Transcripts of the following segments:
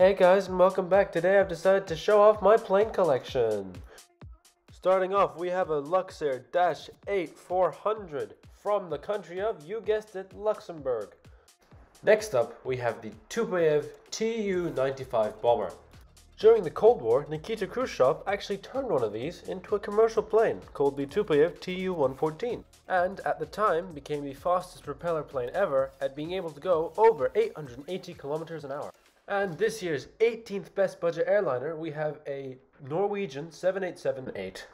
Hey guys and welcome back. Today I've decided to show off my plane collection. Starting off we have a Luxair Dash 8 400 from the country of, you guessed it, Luxembourg. Next up we have the Tupolev Tu-95 bomber. During the Cold War, Nikita Khrushchev actually turned one of these into a commercial plane called the Tupolev Tu-114 and at the time became the fastest propeller plane ever at being able to go over 880 kilometers an hour. And this year's 18th best budget airliner, we have a Norwegian 787-8.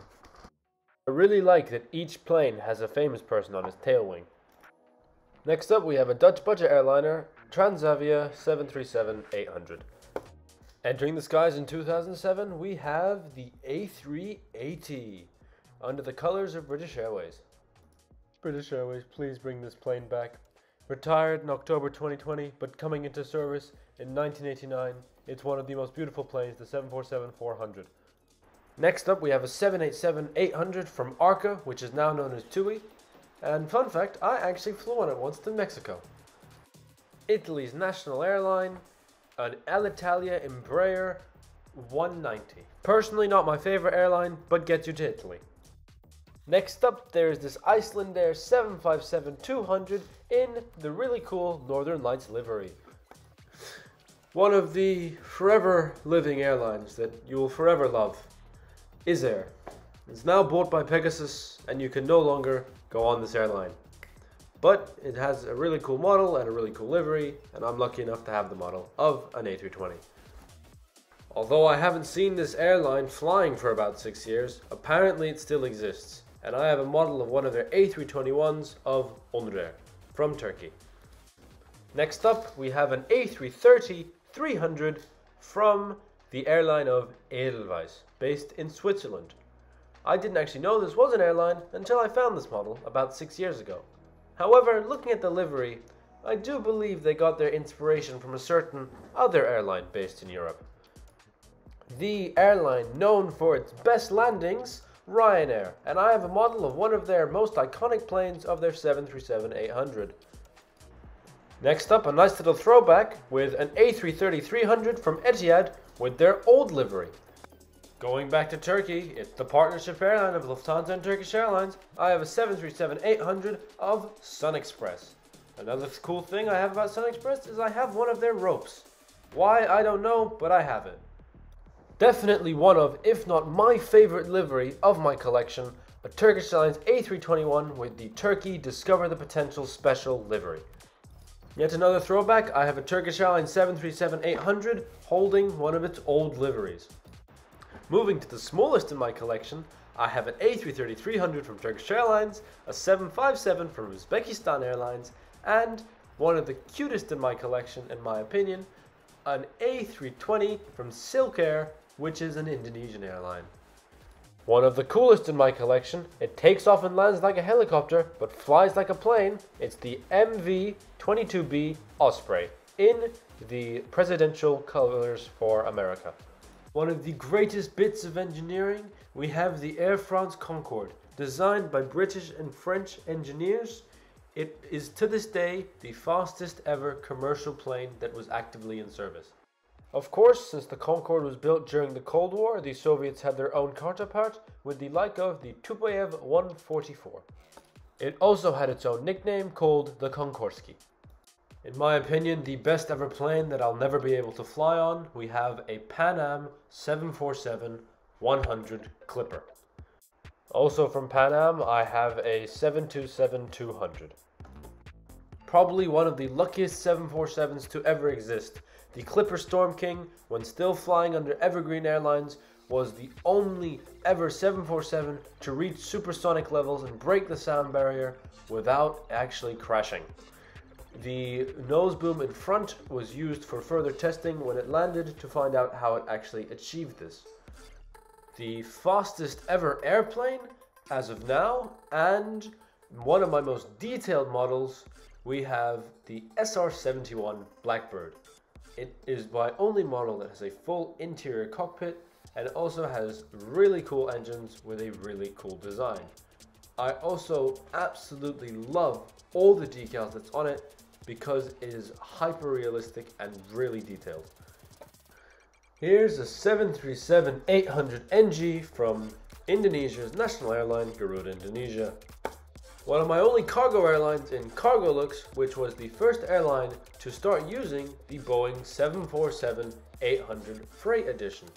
I really like that each plane has a famous person on its tail wing. Next up, we have a Dutch budget airliner, Transavia 737-800. Entering the skies in 2007, we have the A380 under the colors of British Airways. British Airways, please bring this plane back. Retired in October 2020, but coming into service in 1989, it's one of the most beautiful planes, the 747-400. Next up, we have a 787-800 from Arke, which is now known as TUI. And fun fact, I actually flew on it once to Mexico. Italy's national airline, an Alitalia Embraer 190. Personally, not my favorite airline, but gets you to Italy. Next up, there's this Icelandair 757-200 in the really cool Northern Lights livery. One of the forever living airlines that you will forever love, IZair. It's now bought by Pegasus and you can no longer go on this airline. But it has a really cool model and a really cool livery, and I'm lucky enough to have the model of an A320. Although I haven't seen this airline flying for about six years, apparently it still exists and I have a model of one of their A321s of Onur from Turkey. Next up, we have an A330-300 from the airline of Edelweiss, based in Switzerland. I didn't actually know this was an airline until I found this model about six years ago. However, looking at the livery, I do believe they got their inspiration from a certain other airline based in Europe. The airline known for its best landings Ryanair, and I have a model of one of their most iconic planes of their 737-800. Next up, a nice little throwback with an A330-300 from Etihad with their old livery. Going back to Turkey, it's the partnership airline of Lufthansa and Turkish Airlines. I have a 737-800 of SunExpress. Another cool thing I have about SunExpress is I have one of their ropes. Why, I don't know, but I have it. Definitely one of, if not my favorite livery of my collection, a Turkish Airlines A321 with the Turkey Discover the Potential Special livery. Yet another throwback, I have a Turkish Airlines 737-800 holding one of its old liveries. Moving to the smallest in my collection, I have an A330-300 from Turkish Airlines, a 757 from Uzbekistan Airlines, and one of the cutest in my collection in my opinion, an A320 from Silk Air which is an Indonesian airline. One of the coolest in my collection, it takes off and lands like a helicopter, but flies like a plane. It's the MV-22B Osprey in the presidential colors for America. One of the greatest bits of engineering, we have the Air France Concorde, designed by British and French engineers. It is to this day the fastest ever commercial plane that was actively in service. Of course, since the Concorde was built during the Cold War, the Soviets had their own counterpart with the like of the Tupolev 144. It also had its own nickname called the Concordski. In my opinion, the best ever plane that I'll never be able to fly on, we have a Pan Am 747-100 Clipper. Also from Pan Am, I have a 727-200. Probably one of the luckiest 747s to ever exist, the Clipper Storm King, when still flying under Evergreen Airlines, was the only ever 747 to reach supersonic levels and break the sound barrier without actually crashing. The nose boom in front was used for further testing when it landed to find out how it actually achieved this. The fastest ever airplane as of now, and one of my most detailed models, we have the SR-71 Blackbird. It is my only model that has a full interior cockpit and also has really cool engines with a really cool design. I also absolutely love all the decals that's on it because it is hyper realistic and really detailed. Here's a 737-800NG from Indonesia's national airline, Garuda Indonesia. One of my only cargo airlines in Cargolux, which was the first airline to start using the Boeing 747-800 Freight Edition.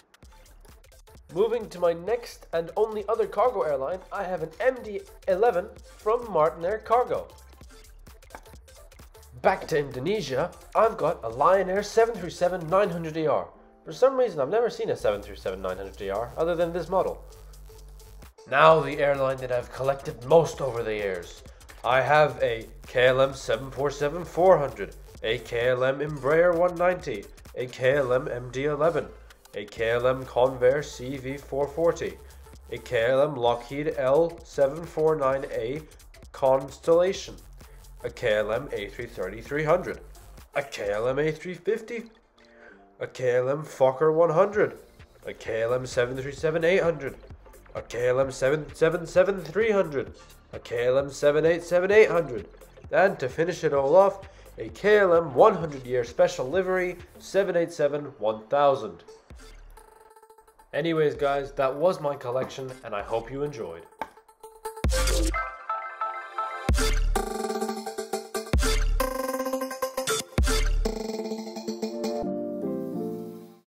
Moving to my next and only other cargo airline, I have an MD-11 from Martinair Cargo. Back to Indonesia, I've got a Lion Air 737-900ER. For some reason, I've never seen a 737-900ER other than this model. Now the airline that I've collected most over the years. I have a KLM 747-400, a KLM Embraer 190, a KLM MD-11, a KLM Convair CV440, a KLM Lockheed L749A Constellation, a KLM A330-300, a KLM A350, a KLM Fokker 100, a KLM 737-800, a KLM 777-300, a KLM 787-800, and to finish it all off, a KLM 100 year special livery 787-1000. Anyways guys, that was my collection and I hope you enjoyed.